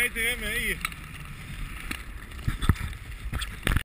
没得没有